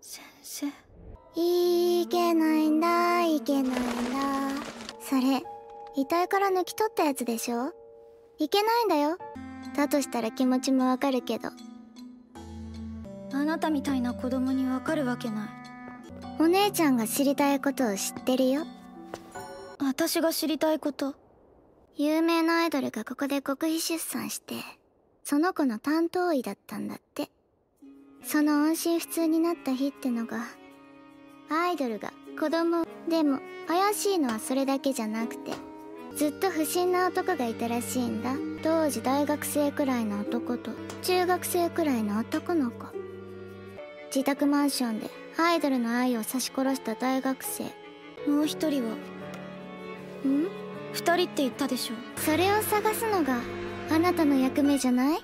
先生。いけないんだいけないんだ。それ遺体から抜き取ったやつでしょ？いけないんだよ。だとしたら気持ちもわかるけど。あなたみたいな子供にわかるわけない。お姉ちゃんが知りたいことを知ってるよ。私が知りたいこと？有名なアイドルがここで極秘出産してその子の担当医だったんだってその音信不通になった日ってのがアイドルが子供でも怪しいのはそれだけじゃなくてずっと不審な男がいたらしいんだ。当時大学生くらいの男と中学生くらいの男の子。自宅マンションでアイドルの愛を刺し殺した大学生。もう一人は？ん？二人って言ったでしょそれを探すのがあなたの役目じゃない？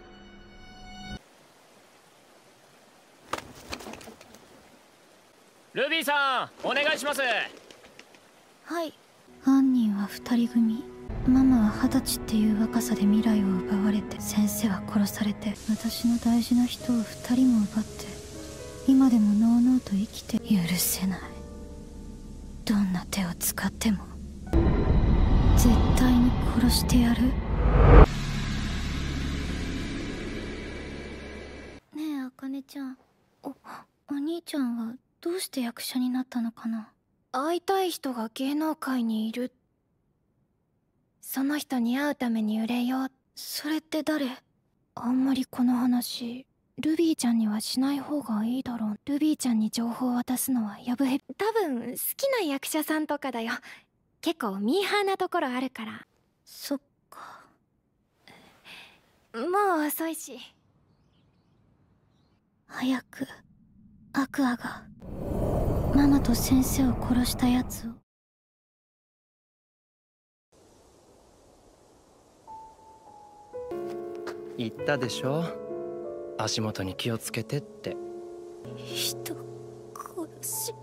ルビーさんお願いします。はい。犯人は二人組。ママは二十歳っていう若さで未来を奪われて先生は殺されて私の大事な人を二人も奪って今でものうのうと生きて許せない。どんな手を使っても絶対に殺してやる。ねえあかねちゃん。おお兄ちゃんはどうして役者になったのかな？会いたい人が芸能界にいる。その人に会うために売れよう。それって誰？あんまりこの話ルビーちゃんにはしない方がいいだろう。ルビーちゃんに情報を渡すのはやぶへ多分好きな役者さんとかだよ。結構ミーハーなところあるから。そっか。もう遅いし。早くアクアがママと先生を殺したやつを。言ったでしょ？足元に気をつけてって。人殺し